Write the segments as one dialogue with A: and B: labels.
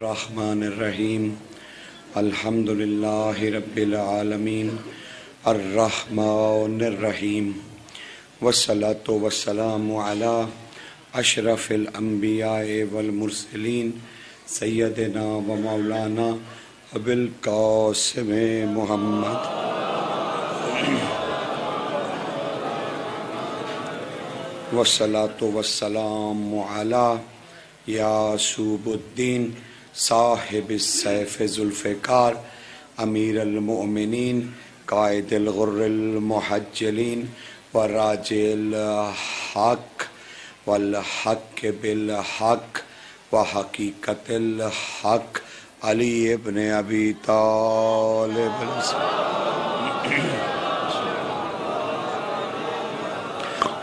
A: الرحمن الرحیم۔ الحمد للہ رب العالمین۔ الرحمن الرحیم۔ والصلاة والسلام على اشرف الانبیاء والمرسلین۔ سیدنا و مولانا ابو القاسم محمد۔ والصلاة والسلام على یاسوب الدین۔ صاحب السیف ذوالفقار امیر المؤمنین قائد الغر المحجلین وراج الحق، والحق بالحق وحقیقت الحق. علی ابن ابی طالب.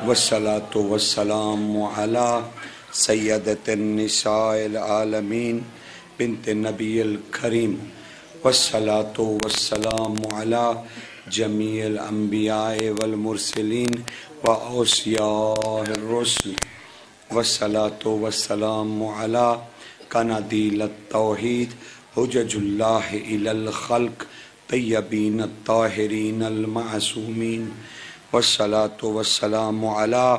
A: والصلاة والسلام على سیدت النساء العالمین بنت نبی الکریم والصلاة والسلام على جمیع الانبیاء والمرسلین واوسیاء الرسل. والصلاة والسلام على قندیل التوحید، حجج اللہ الى الخلق، طیبین الطاہرین المعصومین. والصلاة والسلام على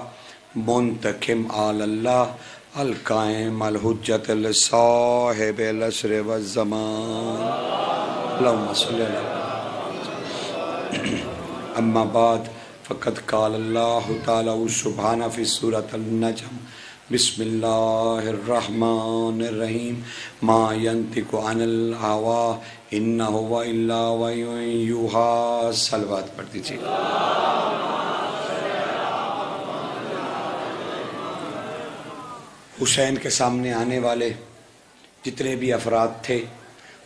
A: منتقم آل اللہ القائم الحجت الصاحب الاسر والزمان. اللہم صلی اللہ اما بعد، فقد قال اللہ تعالی سبحانہ فی سورة النجم. بسم اللہ الرحمن الرحیم ما ینتق عن الہوا انہو الا ویوہا سلوات پڑھ دیجیے حسین کے سامنے آنے والے جتنے بھی افراد تھے،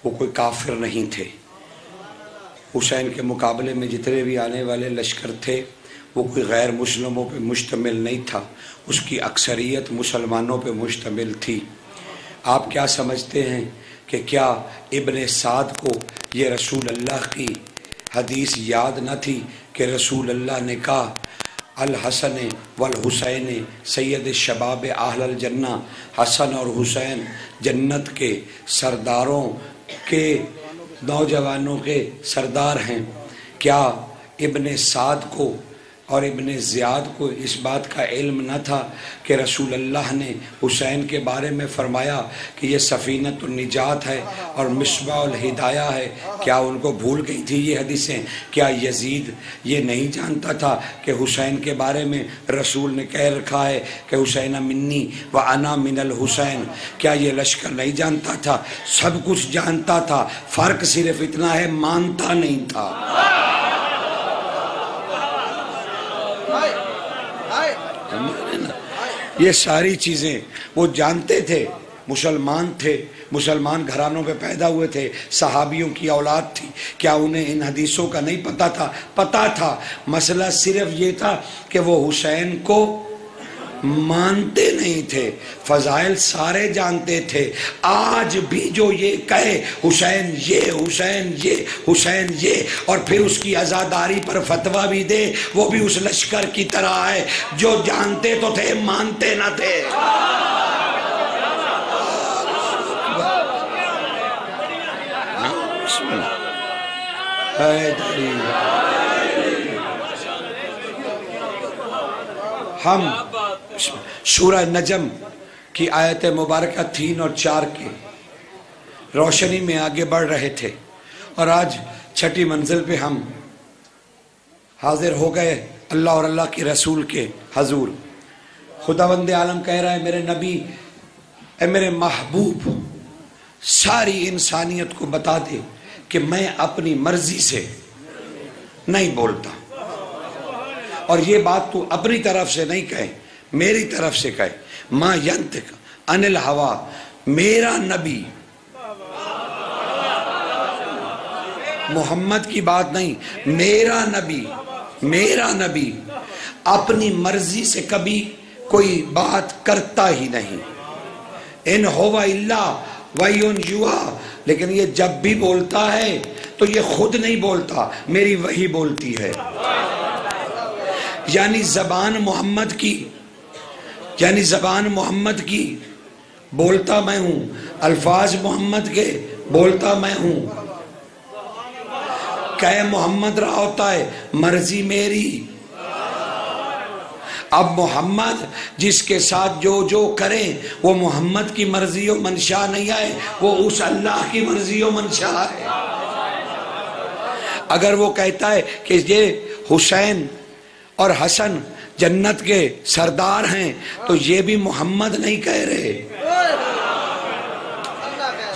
A: وہ کوئی کافر نہیں تھے۔ حسین کے مقابلے میں جتنے بھی آنے والے لشکر تھے، وہ کوئی غیر مسلموں پہ مشتمل نہیں تھا۔ اس کی اکثریت مسلمانوں پہ مشتمل تھی۔ آپ کیا سمجھتے ہیں کہ کیا ابن سعد کو یہ رسول اللہ کی حدیث یاد نہ تھی کہ رسول اللہ نے کہا الحسن والحسین، سید شباب اہل الجنہ۔ حسن اور حسین جنت کے سرداروں کے، نوجوانوں کے سردار ہیں۔ کیا ابن سعد کو اور ابن زیاد کو اس بات کا علم نہ تھا کہ رسول اللہ نے حسین کے بارے میں فرمایا کہ یہ سفینت النجات ہے اور مصباح الہدایہ ہے۔ کیا ان کو بھول گئی تھی یہ حدیثیں؟ کیا یزید یہ نہیں جانتا تھا کہ حسین کے بارے میں رسول نے کہہ رکھا ہے کہ حسین منی و انا من الحسین؟ کیا یہ لشکر نہیں جانتا تھا؟ سب کچھ جانتا تھا۔ فرق صرف اتنا ہے، مانتا نہیں تھا۔ یہ ساری چیزیں وہ جانتے تھے، مسلمان تھے، مسلمان گھرانوں پہ پیدا ہوئے تھے، صحابیوں کی اولاد تھی۔ کیا انہیں ان حدیثوں کا نہیں پتا تھا؟ پتا تھا۔ مسئلہ صرف یہ تھا کہ وہ حسین کو مانتے نہیں تھے۔ فضائل سارے جانتے تھے۔ آج بھی جو یہ کہے، حسین یہ حسین یہ حسین یہ، اور پھر اس کی ازاداری پر فتوہ بھی دے، وہ بھی اس لشکر کی طرح ہے جو جانتے تو تھے، مانتے نہ تھے۔ ہم سورہ نجم کی آیت مبارکہ تین اور چار کے روشنی میں آگے بڑھ رہے تھے۔ اور آج چھٹی منزل پہ ہم حاضر ہو گئے اللہ اور اللہ کے رسول کے حضور۔ خدا بند عالم کہہ رہا ہے، میرے نبی، اے میرے محبوب، ساری انسانیت کو بتا دے کہ میں اپنی مرضی سے نہیں بولتا۔ اور یہ بات تو اپنی طرف سے نہیں کہے۔ میری طرف سے کہے ماں ینتک انل ہوا میرا نبی۔ محمد کی بات نہیں، میرا نبی میرا نبی۔ اپنی مرضی سے کبھی کوئی بات کرتا ہی نہیں۔ ان ہوا اللہ ویون یوہا، لیکن یہ جب بھی بولتا ہے تو یہ خود نہیں بولتا، میری وہی بولتی ہے۔ یعنی زبان محمد کی یعنی زبان محمد کی، بولتا میں ہوں، الفاظ محمد کے، بولتا میں ہوں۔ کہ محمد رہا ہوتا ہے، مرضی میری۔ اب محمد جس کے ساتھ جو جو کریں، وہ محمد کی مرضی و منشا نہیں آئے، وہ اس اللہ کی مرضی و منشا ہے۔ اگر وہ کہتا ہے کہ یہ حسین اور حسن جنت کے سردار ہیں، تو یہ بھی محمد نہیں کہہ رہے۔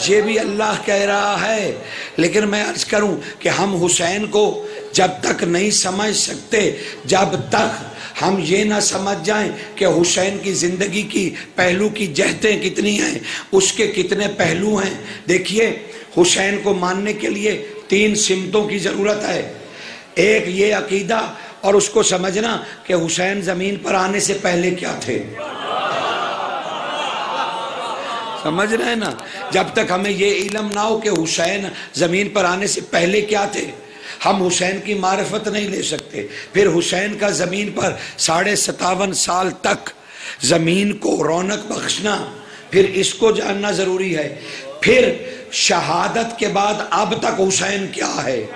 A: یہ بھی اللہ کہہ رہا ہے۔ لیکن میں عرض کروں کہ ہم حسین کو جب تک نہیں سمجھ سکتے، جب تک ہم یہ نہ سمجھ جائیں کہ حسین کی زندگی کی پہلو کی جہتیں کتنی ہیں، اس کے کتنے پہلو ہیں۔ دیکھیے، حسین کو ماننے کے لیے تین سمتوں کی ضرورت ہے۔ ایک یہ عقیدہ اور اس کو سمجھنا کہ حسین زمین پر آنے سے پہلے کیا تھے۔ سمجھ رہے ہیں نا؟ جب تک ہمیں یہ علم نہ ہو کہ حسین زمین پر آنے سے پہلے کیا تھے، ہم حسین کی معرفت نہیں لے سکتے۔ پھر حسین کا زمین پر ساڑھے ستاون سال تک زمین کو رونق بخشنا، پھر اس کو جاننا ضروری ہے۔ پھر شہادت کے بعد اب تک حسین کیا ہے؟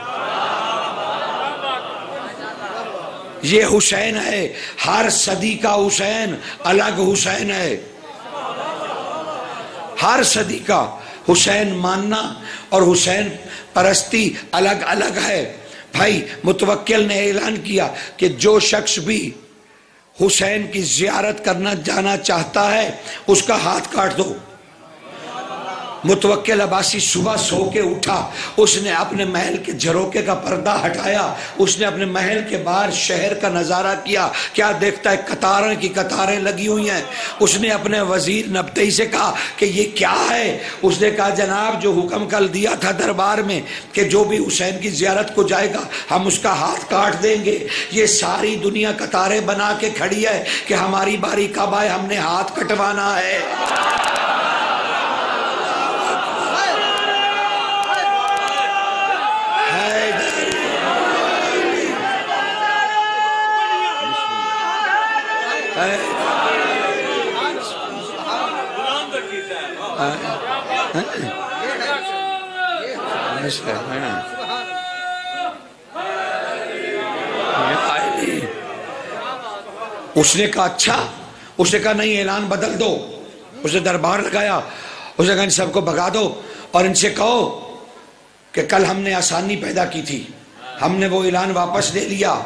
A: یہ حسین ہے، ہر صدی کا حسین الگ حسین ہے۔ ہر صدی کا حسین ماننا اور حسین پرستی الگ الگ ہے۔ بھائی، متوکل نے اعلان کیا کہ جو شخص بھی حسین کی زیارت کرنا جانا چاہتا ہے، اس کا ہاتھ کاٹ دو۔ متوکل عباسی صبح سو کے اٹھا، اس نے اپنے محل کے جھروکے کا پردہ ہٹایا، اس نے اپنے محل کے باہر شہر کا نظارہ کیا کیا دیکھتا ہے قطاریں کی قطاریں لگی ہوئی ہیں؟ اس نے اپنے وزیر نبتی سے کہا کہ یہ کیا ہے؟ اس نے کہا، جناب، جو حکم کل دیا تھا دربار میں کہ جو بھی حسین کی زیارت کو جائے گا، ہم اس کا ہاتھ کاٹ دیں گے۔ یہ ساری دنیا قطاریں بنا کے کھڑی ہے کہ ہماری باری کب آئے ہم نے ہاتھ کٹوانا ہے۔ اس نے کہا اچھا. اس نے کہا، نہیں، اعلان بدل دو. اس نے دربار لگایا۔ اس نے کہا، ان سب کو بگا دو اور ان سے کہو کہ کل ہم نے آسانی پیدا کی تھی۔ ہم نے وہ اعلان واپس لے لیا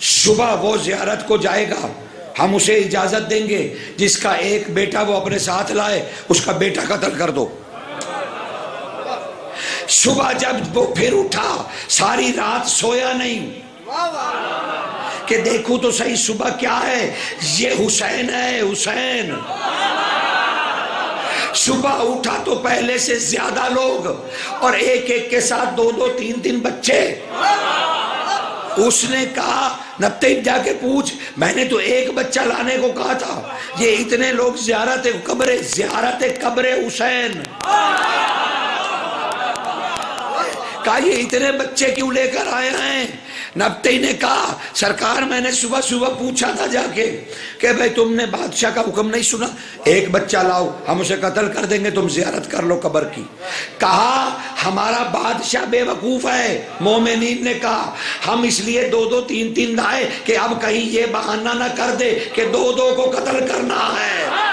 A: صبح وہ زیارت کو جائے گا۔ ہم اسے اجازت دیں گے، جس کا ایک بیٹا وہ اپنے ساتھ لائے، اس کا بیٹا قتل کر دو۔ صبح جب وہ پھر اٹھا، ساری رات سویا نہیں۔ کہ دیکھو تو صحیح صبح کیا ہے؟ یہ حسین ہے، حسین۔ صبح اٹھا تو پہلے سے زیادہ لوگ اور ایک ایک کے ساتھ دو دو تین تین بچے۔ اس نے کہا نتیب جا کے پوچھ. میں نے تو ایک بچہ لانے کو کہا تھا۔ یہ اتنے لوگ زیارت قبر زیارت قبر حسین۔ کہا، یہ اتنے بچے کیوں لے کر آئے ہیں؟ نبتی نے کہا، سرکار میں نے صبح صبح پوچھا تھا جا کے کہ بھئی تم نے بادشاہ کا حکم نہیں سنا؟ ایک بچہ لاؤ، ہم اسے قتل کر دیں گے، تم زیارت کر لو قبر کی۔ کہا، ہمارا بادشاہ بے وقوف ہے۔ مومنین نے کہا، ہم اس لیے دو دو تین تین لائے کہ اب کہیں یہ بہانہ نہ کر دے کہ دو دو کو قتل کرنا ہے۔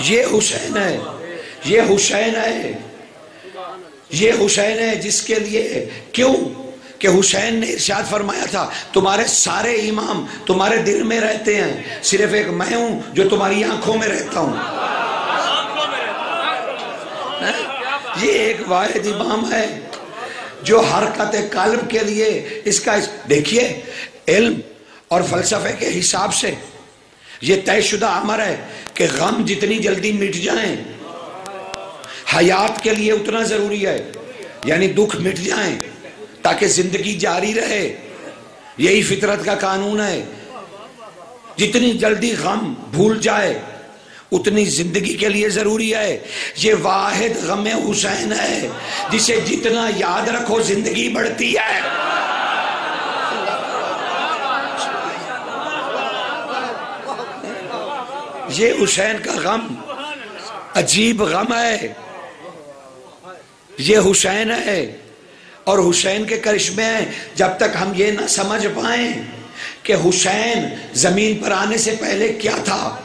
A: یہ حسین ہے۔ یہ حسین ہے۔ یہ حسین ہے جس کے لیے کیوں؟ کہ حسین نے ارشاد فرمایا تھا، تمہارے سارے امام تمہارے دل میں رہتے ہیں، صرف ایک میں ہوں جو تمہاری آنکھوں میں رہتا ہوں۔ ہاں؟ یہ ایک واحد امام ہے جو حرکت قلب کے لیے اس کا دیکھیے، علم اور فلسفے کے حساب سے یہ طے شدہ امر ہے کہ غم جتنی جلدی مٹ جائیں، حیات کے لیے اتنا ضروری ہے یعنی دکھ مٹ جائیں تاکہ زندگی جاری رہے۔ یہی فطرت کا قانون ہے۔ جتنی جلدی غم بھول جائے، اتنی زندگی کے لیے ضروری ہے۔ یہ واحد غم حسین ہے، جسے جتنا یاد رکھو زندگی بڑھتی ہے۔ یہ حسین کا غم عجیب غم ہے۔ یہ حسین ہے۔ اور حسین کے کرشمے ہیں۔ جب تک ہم یہ نہ سمجھ پائیں کہ حسین زمین پر آنے سے پہلے کیا تھا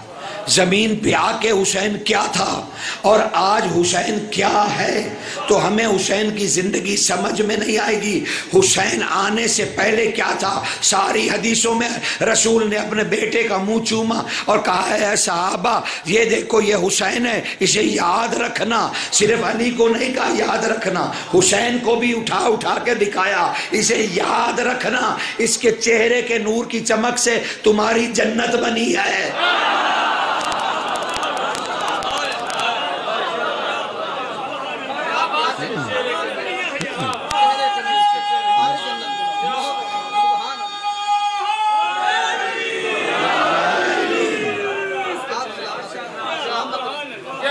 A: زمین پہ آ کے حسین کیا تھا اور آج حسین کیا ہے تو ہمیں حسین کی زندگی سمجھ میں نہیں آئے گی۔ حسین آنے سے پہلے کیا تھا؟ ساری حدیثوں میں رسول نے اپنے بیٹے کا منہ چوما اور کہا ہے صحابہ، یہ دیکھو، یہ حسین ہے، اسے یاد رکھنا۔ صرف علی کو نہیں کہا، یاد رکھنا۔ حسین کو بھی اٹھا اٹھا کے دکھایا۔ اسے یاد رکھنا۔ اس کے چہرے کے نور کی چمک سے تمہاری جنت بنی ہے۔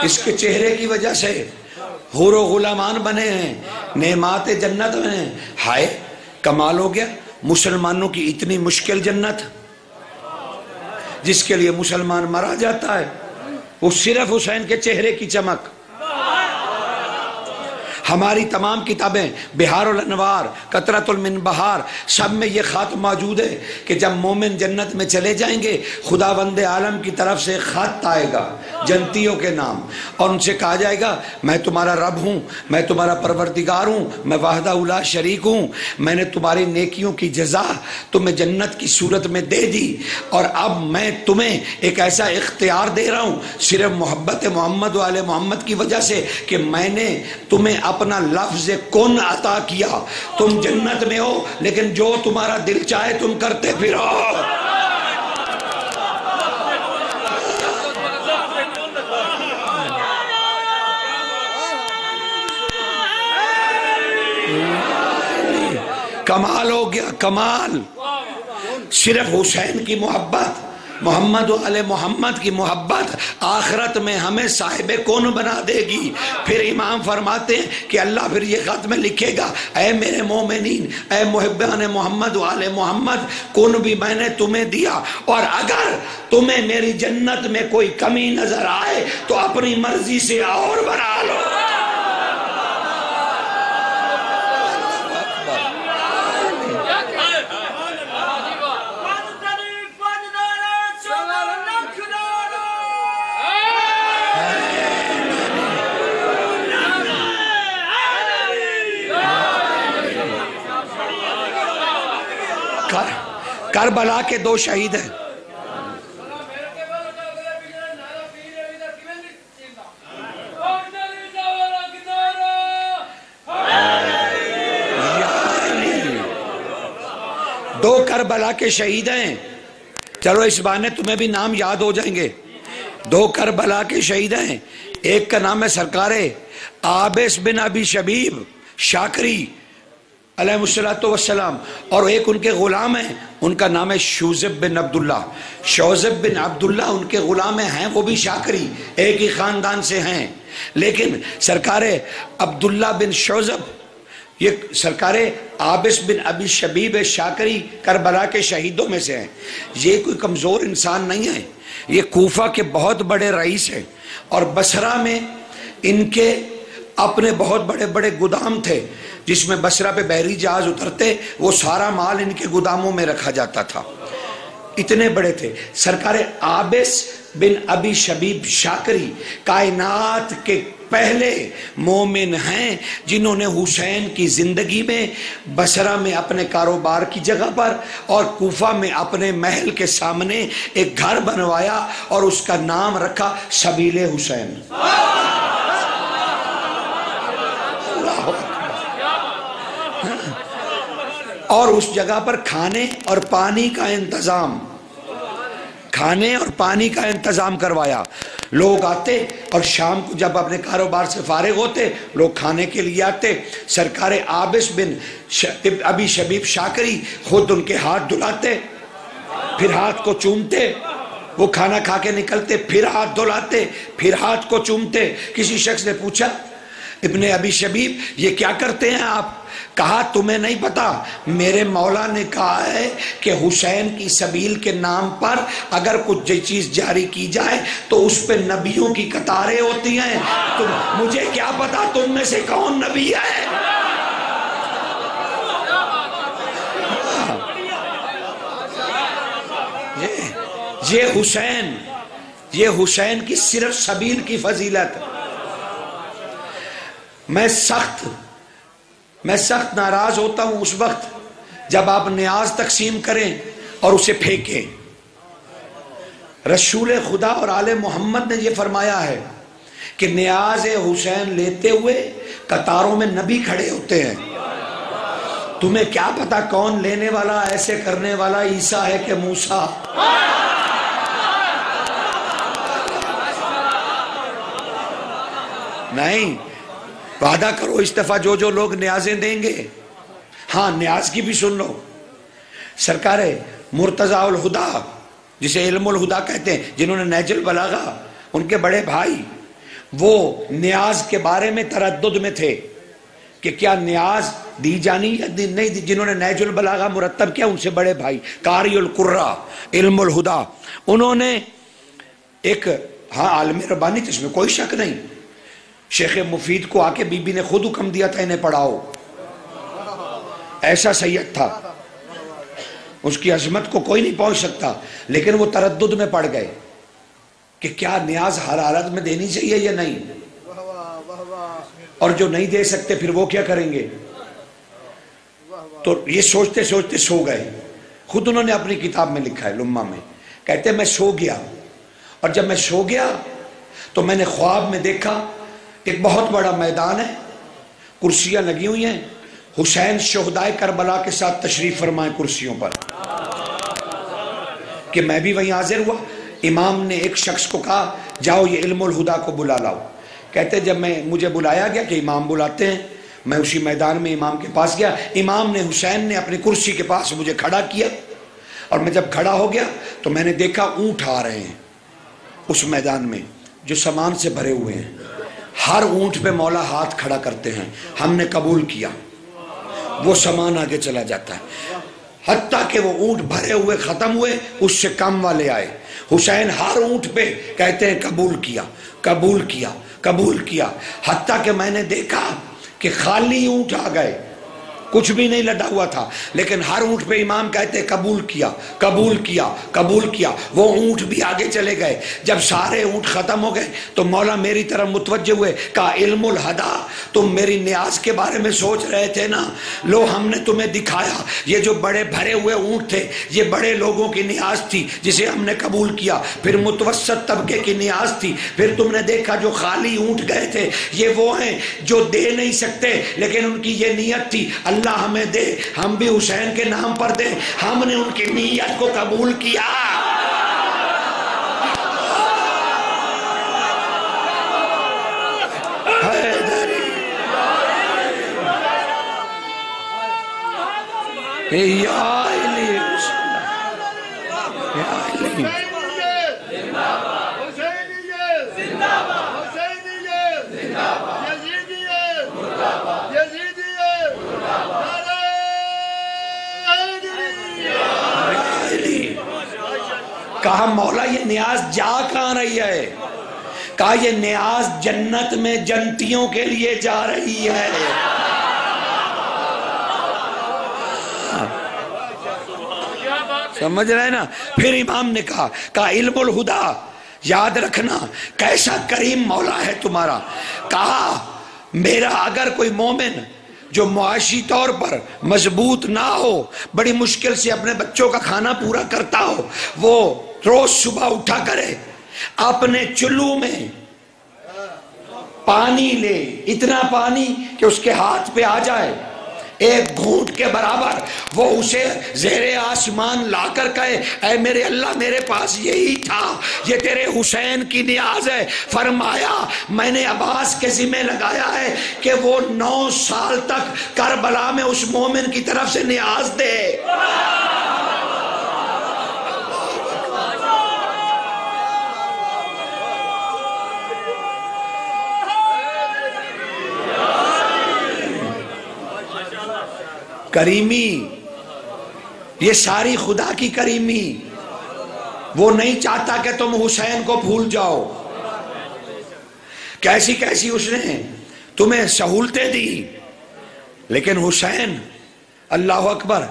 A: اس کے چہرے کی وجہ سے حور و غلامان بنے ہیں، نعمات جنت بنے ہائے، کمال ہو گیا۔ مسلمانوں کی اتنی مشکل جنت۔ جس کے لیے مسلمان مرا جاتا ہے، وہ صرف حسین کے چہرے کی چمک۔ ہماری تمام کتابیں، بہار الانوار قطرت المن بہار سب میں یہ خط موجود ہے کہ جب مومن جنت میں چلے جائیں گے، خدا بند عالم کی طرف سے خط آئے گا، جنتیوں کے نام، اور ان سے کہا جائے گا، میں تمہارا رب ہوں، میں تمہارا پروردگار ہوں، میں واحدہ اولا شریک ہوں، میں نے تمہاری نیکیوں کی جزا تمہیں جنت کی صورت میں دے دی، اور اب میں تمہیں ایک ایسا اختیار دے رہا ہوں، صرف محبت محمد والے محمد کی وجہ سے کہ میں نے تمہیں اپنا لفظ کن عطا کیا۔ تم جنت میں ہو، لیکن جو تمہارا دل چاہے تم کرتے پھر کمال ہو گیا، کمال۔ صرف حسین کی محبت۔ محمد علیہ محمد کی محبت آخرت میں ہمیں صاحب کون بنا دے گی؟ پھر امام فرماتے ہیں کہ اللہ پھر یہ خط میں لکھے گا، اے میرے مومنین، اے محبان محمد علیہ محمد، کون بھی میں نے تمہیں دیا؟ اور اگر تمہیں میری جنت میں کوئی کمی نظر آئے تو اپنی مرضی سے اور بنا لو۔ کربلا کے دو شہید ہیں۔ دو کربلا کے شہید ہیں۔ چلو اس بانے تمہیں بھی نام یاد ہو جائیں گے۔ دو کربلا کے شہید ہیں۔ ایک کا نام ہے سرکار آبس بن ابی شبیب شاکری۔ علیہ السلام اور ایک ان کے غلام ہیں، ان کا نام ہے شوزب بن عبداللہ۔ شوزب بن عبداللہ ان کے غلام ہیں، وہ بھی شاکری، ایک ہی خاندان سے ہیں۔ لیکن سرکار عبداللہ بن شوزب یہ سرکار عابس بن ابی شبیب شاکری کربلا کے شہیدوں میں سے ہیں۔ یہ کوئی کمزور انسان نہیں ہے، یہ کوفہ کے بہت بڑے رئیس ہیں۔ اور بسرہ میں ان کے اپنے بہت بڑے بڑے گودام تھے، جس میں بسرہ پہ بحری جہاز اترتے، وہ سارا مال ان کے گوداموں میں رکھا جاتا تھا۔ اتنے بڑے تھے۔ سرکار آبس بن ابی شبیب شاکری کائنات کے پہلے مومن ہیں، جنہوں نے حسین کی زندگی میں بسرہ میں اپنے کاروبار کی جگہ پر اور کوفہ میں اپنے محل کے سامنے ایک گھر بنوایا اور اس کا نام رکھا سبیل حسین۔ اور اس جگہ پر کھانے اور پانی کا انتظام۔ کھانے اور پانی کا انتظام کروایا۔ لوگ آتے اور شام کو جب اپنے کاروبار سے فارغ ہوتے، لوگ کھانے کے لیے آتے۔ سرکار آبس بن ابھی شبیب شاکری خود ان کے ہاتھ دلاتے، پھر ہاتھ کو چومتے۔ وہ کھانا کھا کے نکلتے، پھر ہاتھ دھلاتے پھر ہاتھ کو چومتے۔ کسی شخص نے پوچھا ابن ابی شبیب، یہ کیا کرتے ہیں آپ؟ کہا، تمہیں نہیں پتا، میرے مولا نے کہا ہے کہ حسین کی سبیل کے نام پر اگر کچھ چیز جاری کی جائے تو اس پہ نبیوں کی قطاریں ہوتی ہیں۔ تو مجھے کیا پتا تم میں سے کون نبی ہے؟ یہ حسین یہ حسین کی صرف سبیل کی فضیلت۔ میں سخت میں سخت ناراض ہوتا ہوں اس وقت جب آپ نیاز تقسیم کریں اور اسے پھینکیں۔ رسول خدا اور آل محمد نے یہ فرمایا ہے کہ نیاز حسین لیتے ہوئے قطاروں میں نبی کھڑے ہوتے ہیں۔ تمہیں کیا پتا کون لینے والا، ایسے کرنے والا عیسیٰ ہے کہ موسا نہیں وعدہ کرو استفا جو جو لوگ نیازیں دیں گے۔ ہاں نیاز کی بھی سن لو۔ سرکار مرتضی الہدا، جسے علم الہدا کہتے ہیں، جنہوں نے نیجل بلاغا، ان کے بڑے بھائی، وہ نیاز کے بارے میں تردد میں تھے کہ کیا نیاز دی جانی یا دی نہیں دی، جنہوں نے نیج البلاغا مرتب کیا، ان سے بڑے بھائی کاری القرہ علم الہدا۔ انہوں نے ایک ہاں عالم ربانی تھے اس میں کوئی شک نہیں۔ شیخ مفید کو آ کے بی بی نے خود حکم دیا تھا انہیں پڑھاؤ۔ ایسا سید تھا۔ اس کی عظمت کو کوئی نہیں پہنچ سکتا، لیکن وہ تردد میں پڑ گئے کہ کیا نیاز ہر حالت میں دینی چاہیے یا نہیں۔ اور جو نہیں دے سکتے، پھر وہ کیا کریں گے؟ تو یہ سوچتے سوچتے سو گئے۔ خود انہوں نے اپنی کتاب میں لکھا ہے لما میں۔ کہتے میں سو گیا۔ اور جب میں سو گیا تو میں نے خواب میں دیکھا ایک بہت بڑا میدان ہے، کرسیاں لگی ہوئی ہیں۔ حسین شہدائے کربلا کے ساتھ تشریف فرمائے کرسیوں پر۔ کہ میں بھی وہیں حاضر ہوا۔ امام نے ایک شخص کو کہا، جاؤ یہ علم الہدا کو بلا لاؤ۔ کہتے جب میں، مجھے بلایا گیا کہ امام بلاتے ہیں، میں اسی میدان میں امام کے پاس گیا۔ امام نے، حسین نے اپنی کرسی کے پاس مجھے کھڑا کیا۔ اور میں جب کھڑا ہو گیا تو میں نے دیکھا اونٹ آ رہے ہیں۔ اس میدان میں، جو سامان سے بھرے ہوئے ہیں۔ ہر اونٹ پہ مولا ہاتھ کھڑا کرتے ہیں۔ ہم نے قبول کیا۔ وہ سامان آگے چلا جاتا ہے۔ حتیٰ کہ وہ اونٹ بھرے ہوئے، ختم ہوئے، اس سے کم والے آئے۔ حسین ہر اونٹ پہ کہتے ہیں، قبول کیا قبول کیا قبول کیا۔ حتیٰ کہ میں نے دیکھا کہ خالی اونٹ آ گئے۔ کچھ بھی نہیں لڈا ہوا تھا، لیکن ہر اونٹ پہ امام کہتے قبول کیا قبول کیا قبول کیا۔ وہ اونٹ بھی آگے چلے گئے۔ جب سارے اونٹ ختم ہو گئے، تو مولا میری طرف متوجہ ہوئے، کہا، علم الہدا تم میری نیاز کے بارے میں سوچ رہے تھے نا؟ لو، ہم نے تمہیں دکھایا، یہ جو بڑے بھرے ہوئے اونٹ تھے، یہ بڑے لوگوں کی نیاز تھی، جسے ہم نے قبول کیا۔ پھر متوسط طبقے کی نیاز تھی۔ پھر تم نے دیکھا، جو خالی اونٹ گئے تھے، یہ وہ ہیں جو دے نہیں سکتے، لیکن ان کی یہ نیت تھی، اللہ اللہ ہمیں دے، ہم بھی حسین کے نام پر دیں۔ ہم نے ان کی نیت کو قبول کیا۔ یا کہا مولا یہ نیاز جا کہاں رہی ہے؟ کہا یہ نیاز جنت میں جنتیوں کے لیے جا رہی ہے۔ سمجھ رہے نا؟ پھر امام نے کہا کہا علم الہدا، یاد رکھنا، کیسا کریم مولا ہے تمہارا۔ کہا، میرا اگر کوئی مومن جو معاشی طور پر مضبوط نہ ہو، بڑی مشکل سے اپنے بچوں کا کھانا پورا کرتا ہو، وہ روز صبح اٹھا کرے، اپنے چلو میں پانی لے، اتنا پانی کہ اس کے ہاتھ پہ آ جائے۔ ایک گھونٹ کے برابر وہ اسے زیر آسمان لا کر کہے، اے میرے اللہ، میرے پاس یہی تھا، یہ تیرے حسین کی نیاز ہے۔ فرمایا، میں نے عباس کے ذمہ لگایا ہے کہ وہ نو سال تک کربلا میں اس مومن کی طرف سے نیاز دے۔ کریمی۔ یہ ساری خدا کی کریمی۔ وہ نہیں چاہتا کہ تم حسین کو بھول جاؤ۔ کیسی کیسی اس نے تمہیں سہولتیں دی۔ لیکن حسین، اللہ اکبر،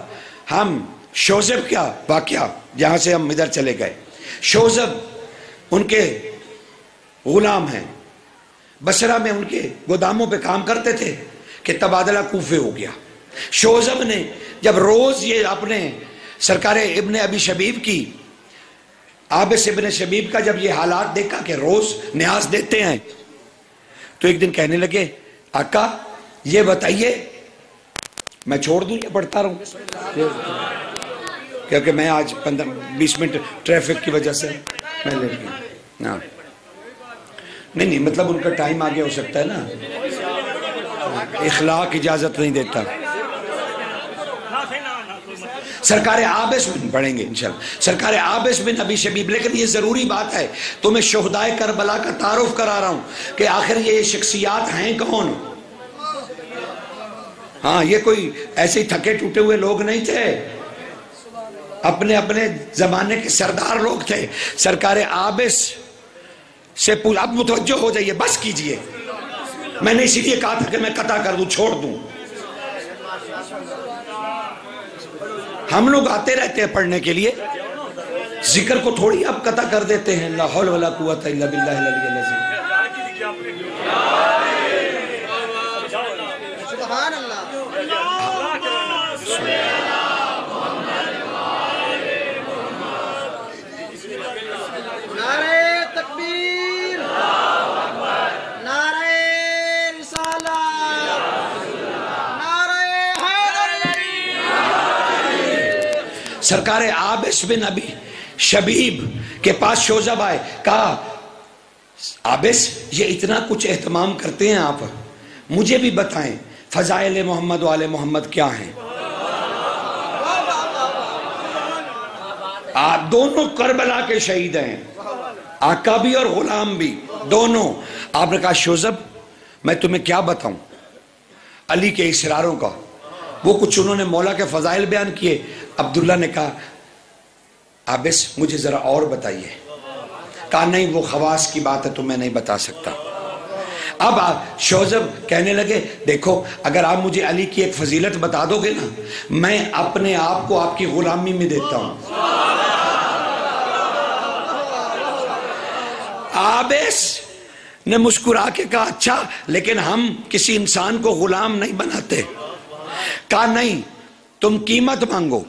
A: ہم، شوزب کیا واقعہ؟ جہاں سے ہم ادھر چلے گئے۔ شوزب ان کے غلام ہیں۔ بسرا میں ان کے گوداموں پہ کام کرتے تھے کہ تبادلہ کوفے ہو گیا۔ شوزب نے جب روز یہ اپنے سرکار ابن ابی شبیب کی آبس ابن شبیب کا جب یہ حالات دیکھا کہ روز نیاز دیتے ہیں، تو ایک دن کہنے لگے، آقا، یہ بتائیے، میں چھوڑ دوں یا پڑھتا رہوں؟ کیونکہ میں آج پندرہ، بیس منٹ ٹریفک کی وجہ سے میں لے گیا۔ ہاں۔ نہیں نہیں مطلب ان کا ٹائم آگے ہو سکتا ہے نا۔ اخلاق اجازت نہیں دیتا۔ سرکار آبس بن پڑھیں گے انشاءاللہ۔ سرکار آبس بن ابی شبیب، لیکن یہ ضروری بات ہے۔ تو میں شہدائے کربلا کا تعارف کرا رہا ہوں کہ آخر یہ شخصیات ہیں کون؟ ہاں یہ کوئی ایسے ہی تھکے ٹوٹے ہوئے لوگ نہیں تھے۔ اپنے اپنے زمانے کے سردار لوگ تھے۔ سرکار آبس سے پول اب متوجہ ہو جائیے، بس کیجیے۔ میں نے اسی لیے کہا تھا کہ میں قطع کر دوں، چھوڑ دوں۔ ہم لوگ آتے رہتے ہیں پڑھنے کے لیے۔ ذکر کو تھوڑی آپ قطع کر دیتے ہیں۔ لا حول ولا قوت الا باللہ العلی العظیم۔ سرکار آبس بن ابی شبیب کے پاس شوزب آئے کہا آبس یہ اتنا کچھ اہتمام کرتے ہیں آپ، مجھے بھی بتائیں فضائل محمد وال محمد کیا ہیں؟ آپ دونوں کربلا کے شہید ہیں، آقا بھی اور غلام بھی، دونوں۔ آپ نے کہا، شوزب، میں تمہیں کیا بتاؤں؟ علی کے اسراروں کا وہ کچھ انہوں نے مولا کے فضائل بیان کیے۔ عبداللہ نے کہا آبس مجھے ذرا اور بتائیے۔ کہا، نہیں، وہ خواص کی بات ہے تو میں نہیں بتا سکتا۔ اب شوزب کہنے لگے، دیکھو، اگر آپ مجھے علی کی ایک فضیلت بتا دو گے نا، میں اپنے آپ کو آپ کی غلامی میں دیتا ہوں۔ آبس نے مسکرا کے کہا اچھا لیکن ہم کسی انسان کو غلام نہیں بناتے۔ کہا، نہیں، تم قیمت مانگو۔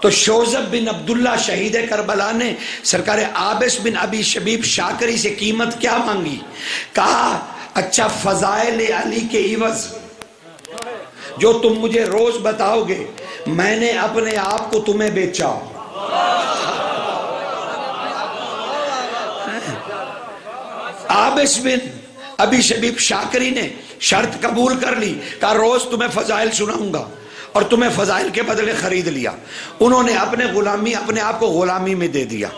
A: تو شوزب بن عبداللہ شہید کربلا نے سرکار آبس بن ابی شبیب شاکری سے قیمت کیا مانگی؟ کہا اچھا فضائل علی کے عوض، جو تم مجھے روز بتاؤ گے، میں نے اپنے آپ کو تمہیں بیچا۔ آبس بن ابی شبیب شاکری نے شرط قبول کر لی کہا روز تمہیں فضائل سناؤں گا اور تمہیں فضائل کے بدلے خرید لیا۔ انہوں نے اپنے غلامی، اپنے آپ کو غلامی میں دے دیا۔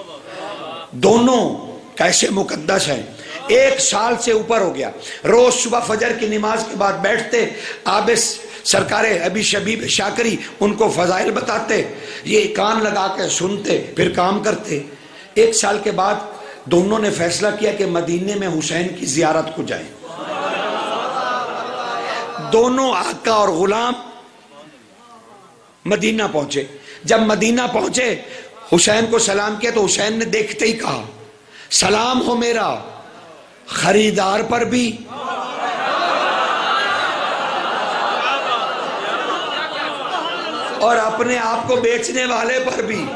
A: دونوں کیسے مقدس ہیں؟ ایک سال سے اوپر ہو گیا۔ روز صبح فجر کی نماز کے بعد بیٹھتے، آبس سرکار ابی شبیب شاکری ان کو فضائل بتاتے، یہ کان لگا کے سنتے، پھر کام کرتے۔ ایک سال کے بعد دونوں نے فیصلہ کیا کہ مدینے میں حسین کی زیارت کو جائیں۔ دونوں آقا اور غلام مدینہ پہنچے۔ جب مدینہ پہنچے، حسین کو سلام کیا تو حسین نے دیکھتے ہی کہا، سلام ہو میرا، خریدار پر بھی۔ اور اپنے آپ کو بیچنے والے پر بھی۔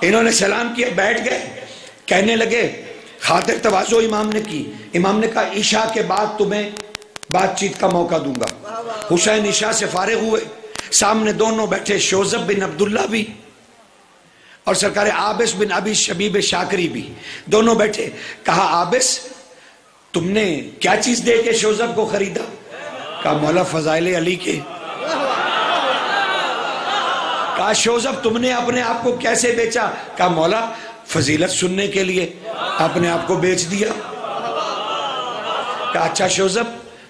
A: انہوں نے سلام کیا، بیٹھ گئے، کہنے لگے، خاطر توازو امام نے کی۔ امام نے کہا، عشاء کے بعد تمہیں بات چیت کا موقع دوں گا۔ حسین عشاء سے فارغ ہوئے۔ سامنے دونوں بیٹھے، شوزب بن عبداللہ بھی اور سرکار آبس بن ابی شبیب شاکری بھی۔ دونوں بیٹھے، کہا آبس تم نے کیا چیز دے کے شوزب کو خریدا؟ کہا، مولا فضائل علی کے۔ کہا شوزب تم نے اپنے آپ کو کیسے بیچا؟ کہا، مولا، فضیلت سننے کے لیے اپنے آپ کو بیچ دیا۔ کہا اچھا شوزب،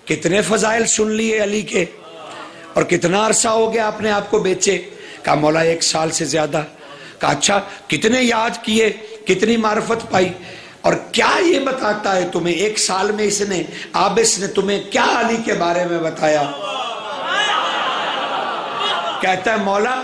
A: کتنے فضائل سن لیے علی کے؟ اور کتنا عرصہ ہو گیا اپنے آپ کو بیچے؟ کہا، مولا، ایک سال سے زیادہ۔ کہا اچھا کتنے یاد کیے، کتنی معرفت پائی؟ اور کیا یہ بتاتا ہے تمہیں؟ ایک سال میں اس نے، آبس نے تمہیں کیا علی کے بارے میں بتایا؟ کہتا ہے، مولا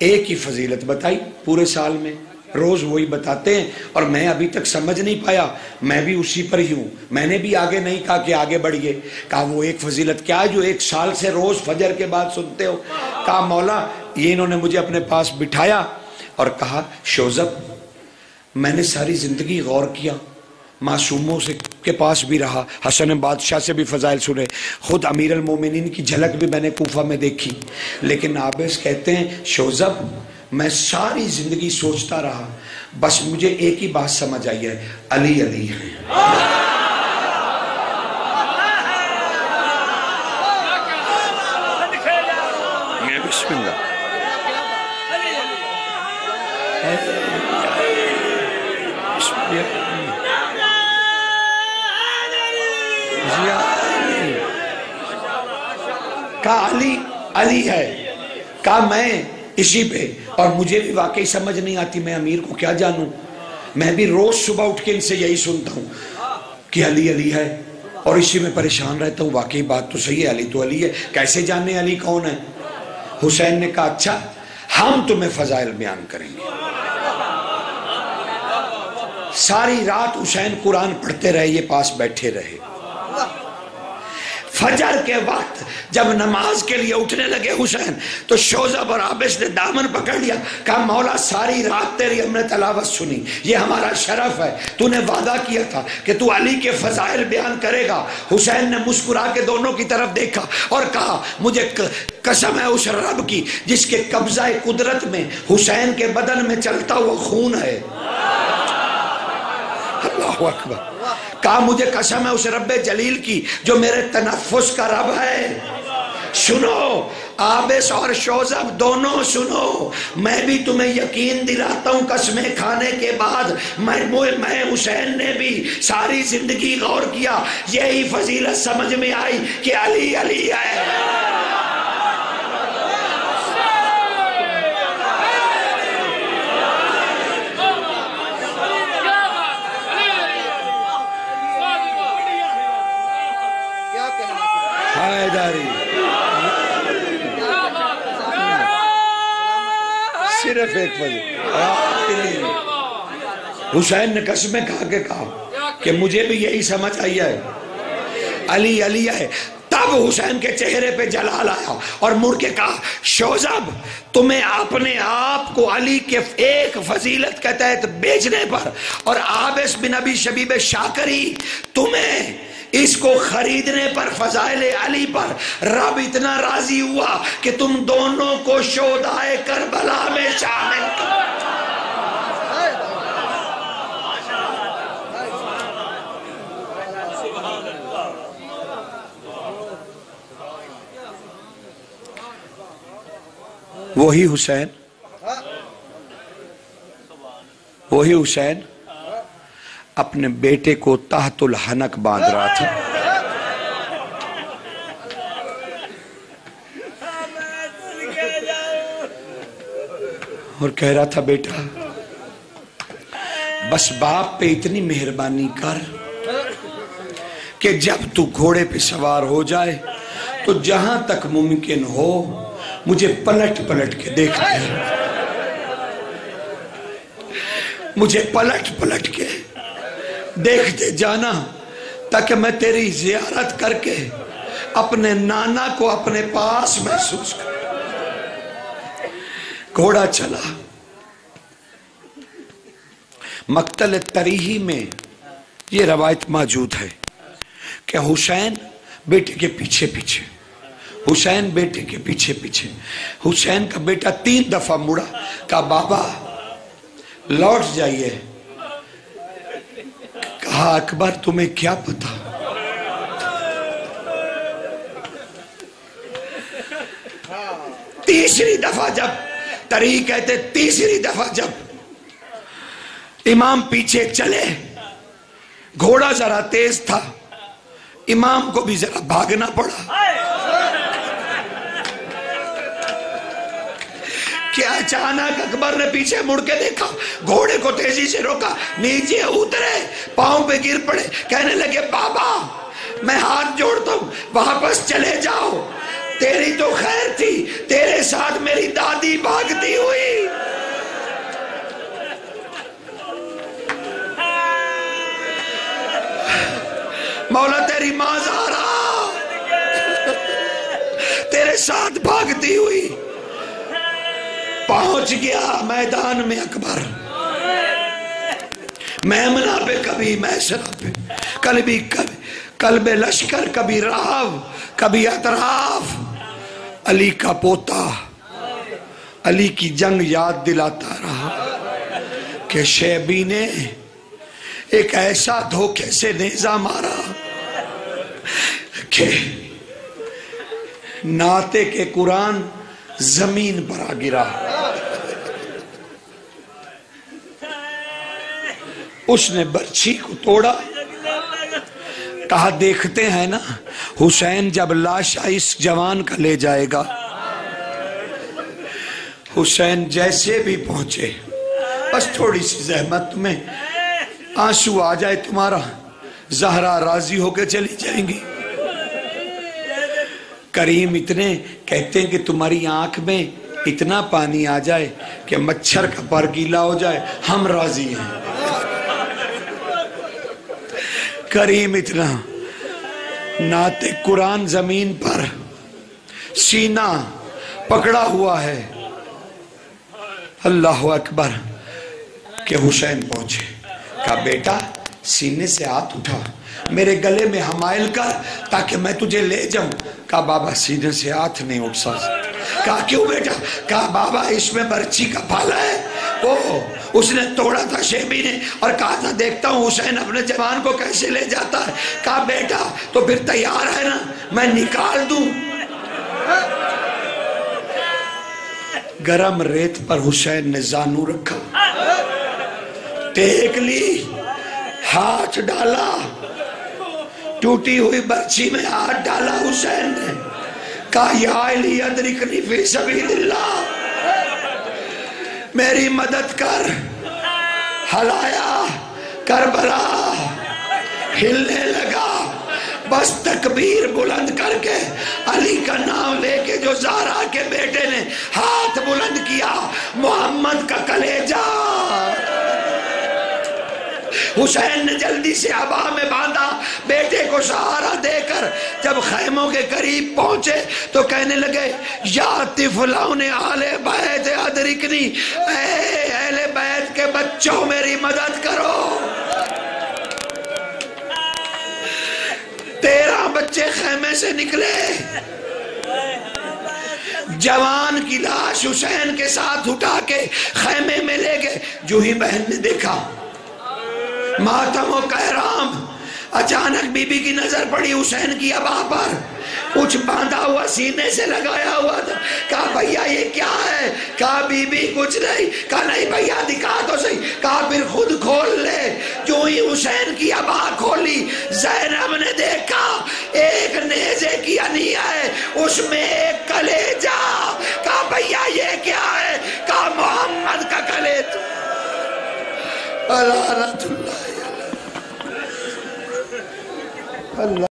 A: ایک ہی فضیلت بتائی پورے سال میں۔ روز وہی بتاتے ہیں اور میں ابھی تک سمجھ نہیں پایا۔ میں بھی اسی پر ہی ہوں۔ میں نے بھی آگے نہیں کہا کہ آگے بڑھئے کہا وہ ایک فضیلت کیا ہے جو ایک سال سے روز فجر کے بعد سنتے ہو۔ کہا مولا، یہ انہوں نے مجھے اپنے پاس بٹھایا اور کہا، شوزب، میں نے ساری زندگی غور کیا۔ معصوموں سے کے پاس بھی رہا۔ حسن بادشاہ سے بھی فضائل سنے۔ خود امیر المومنین کی جھلک بھی میں نے کوفہ میں دیکھی۔ لیکن عابس کہتے ہیں، شوزب، میں ساری زندگی سوچتا رہا۔ بس مجھے ایک ہی بات سمجھ آئی ہے، علی علی ہیں۔ کہا علی علی ہے۔ کہا میں اسی پہ۔ اور مجھے بھی واقعی سمجھ نہیں آتی، میں امیر کو کیا جانوں؟ میں بھی روز صبح اٹھ کے ان سے یہی سنتا ہوں کہ علی علی ہے۔ اور اسی میں پریشان رہتا ہوں، واقعی بات تو صحیح ہے، علی تو علی ہے۔ کیسے جاننے علی کون ہے؟ حسین نے کہا اچھا ہم تمہیں فضائل بیان کریں گے۔ ساری رات حسین قرآن پڑھتے رہے، یہ پاس بیٹھے رہے۔ فجر کے وقت جب نماز کے لیے اٹھنے لگے حسین، تو شوزب اور عابس نے دامن پکڑ لیا، کہا، مولا، ساری رات تیری ہم نے تلاوت سنی، یہ ہمارا شرف ہے، تو نے وعدہ کیا تھا کہ تو علی کے فضائل بیان کرے گا۔ حسین نے مسکرا کے دونوں کی طرف دیکھا اور کہا، مجھے قسم ہے اس رب کی، جس کے قبضہ قدرت میں، حسین کے بدن میں چلتا ہوا خون ہے۔ اللہ اکبر۔ کہا مجھے قسم ہے اس رب جلیل کی جو میرے تنفس کا رب ہے۔ سنو آبس اور شوزب دونوں سنو۔ میں بھی تمہیں یقین دلاتا ہوں قسمیں کھانے کے بعد۔ میں حسین نے بھی ساری زندگی غور کیا۔ یہی فضیلت سمجھ میں آئی کہ علی علی ہے۔ صرف ایک وجہ حسین نے قسمیں کھا کے کہا کہ مجھے بھی یہی سمجھ آئی ہے۔ علی علی ہے۔ تب حسین کے چہرے پہ جلال آیا اور مر کے کہا، شوزب، تمہیں اپنے آپ کو علی کے ایک فضیلت کے تحت بیچنے پر اور آبس بن ابی شبیب شاکری، تمہیں اس کو خریدنے پر، فضائل علی پر رب اتنا راضی ہوا کہ تم دونوں کو شودائے کربلا میں شامل کر۔ وہی حسین۔ وہی حسین۔ اپنے بیٹے کو تحت الحنک باندھ رہا تھا۔ اور کہہ رہا تھا، بیٹا، بس باپ پہ اتنی مہربانی کر کہ جب تو گھوڑے پہ سوار ہو جائے تو جہاں تک ممکن ہو مجھے پلٹ پلٹ کے دیکھ مجھے پلٹ پلٹ کے دیکھتے جانا تاکہ میں تیری زیارت کر کے اپنے نانا کو اپنے پاس محسوس کر گھوڑا چلا۔ مقتل تریحی میں یہ روایت موجود ہے کہ حسین بیٹے کے پیچھے پیچھے۔ حسین بیٹے کے پیچھے پیچھے۔ حسین کا بیٹا تین دفعہ مڑا، کہا، بابا، لوٹ جائیے۔ کہا اکبر، تمہیں کیا پتا؟ تیسری دفعہ جب، تری کہتے تیسری دفعہ جب امام پیچھے چلے، گھوڑا ذرا تیز تھا، امام کو بھی ذرا بھاگنا پڑا۔ کہ اچانک اکبر نے پیچھے مڑ کے دیکھا؟ گھوڑے کو تیزی سے روکا، نیچے اترے، پاؤں پہ گر پڑے، کہنے لگے، بابا، میں ہاتھ جوڑتا ہوں، واپس چلے جاؤ۔ تیری تو خیر تھی، تیرے ساتھ میری دادی بھاگتی ہوئی۔ مولا، تیری ماں زہرا۔ تیرے ساتھ بھاگتی ہوئی۔ پہنچ گیا میدان میں اکبر۔ میمنہ پہ کبھی میسرہ پہ کبھی کبھی قلب لشکر، کبھی راو، کبھی اطراف۔ علی کا پوتا، علی کی جنگ یاد دلاتا رہا کہ شیبی نے ایک ایسا دھوکے سے نیزہ مارا کہ ناتے کے قرآن زمین پر آ گرا۔ اس نے برچھی کو توڑا۔ کہا، دیکھتے ہیں نا، حسین جب لاشا اس جوان کا لے جائے گا۔ حسین جیسے بھی پہنچے، بس تھوڑی سی زحمت تمہیں آنسو آ جائے تمہارا، زہرا راضی ہو کے چلی جائیں گی۔ کریم اتنے کہتے ہیں کہ تمہاری آنکھ میں اتنا پانی آ جائے کہ مچھر کا پر گیلا ہو جائے۔ ہم راضی ہیں۔ کریم اتنا۔ نعت قرآن زمین پر سینہ پکڑا ہوا ہے۔ اللہ اکبر، کہ حسین پہنچے۔ کہا، بیٹا، سینے سے ہاتھ اٹھا۔ میرے گلے میں حمائل کر تاکہ میں تجھے لے جاؤں۔ کہا، بابا، سینے سے ہاتھ نہیں اٹھ سکتا کہا، کیوں بیٹا؟ کہا، بابا، اس میں برچی کا پالا ہے۔ وہ اس نے توڑا تھا شیبی نے اور کہا تھا، دیکھتا ہوں حسین اپنے جوان کو کیسے لے جاتا ہے۔ کہا، بیٹا، تو پھر تیار ہے نا، میں نکال دوں۔ گرم ریت پر حسین نے زانو رکھا۔ ٹیک لی، ہاتھ ڈالا۔ ٹوٹی ہوئی برچی میں ہاتھ ڈالا حسین نے۔ کہا، یا علی، ادرکنی فی سبیل اللہ۔ میری مدد کر۔ ہلایا، کربلا، ہلنے لگا۔ بس تکبیر بلند کر کے علی کا نام لے کے جو زہرا کے بیٹے نے ہاتھ بلند کیا، محمد کا کلیجہ۔ حسین نے جلدی سے عبا میں باندھا، بیٹے کو سہارا دے کر جب خیموں کے قریب پہنچے تو کہنے لگے، یا تفلون آل بیت ادرکنی، اے اہل بیت کے بچوں میری مدد کرو۔ تیرہ بچے خیمے سے نکلے۔ جوان کی لاش حسین کے ساتھ اٹھا کے خیمے میں لے گئے۔ جو ہی بہن نے دیکھا ماتم و کہرام اچانک بی بی کی نظر پڑی حسین کی ابا پر۔ کچھ باندھا ہوا سینے سے لگایا ہوا تھا۔ کہا، بھیا، یہ کیا ہے؟ کہا، بی بی، کچھ نہیں۔ کہا، نہیں بھیا، دکھا تو صحیح۔ کہا، پھر خود کھول لے۔ جو ہی حسین کی ابا کھولی، زینب نے دیکھا، ایک نیزے کی انیا ہے، اس میں ایک کلیجہ کہا، بھیا، یہ کیا ہے؟ کہا، محمد کا کلیجہ اللہ قالوا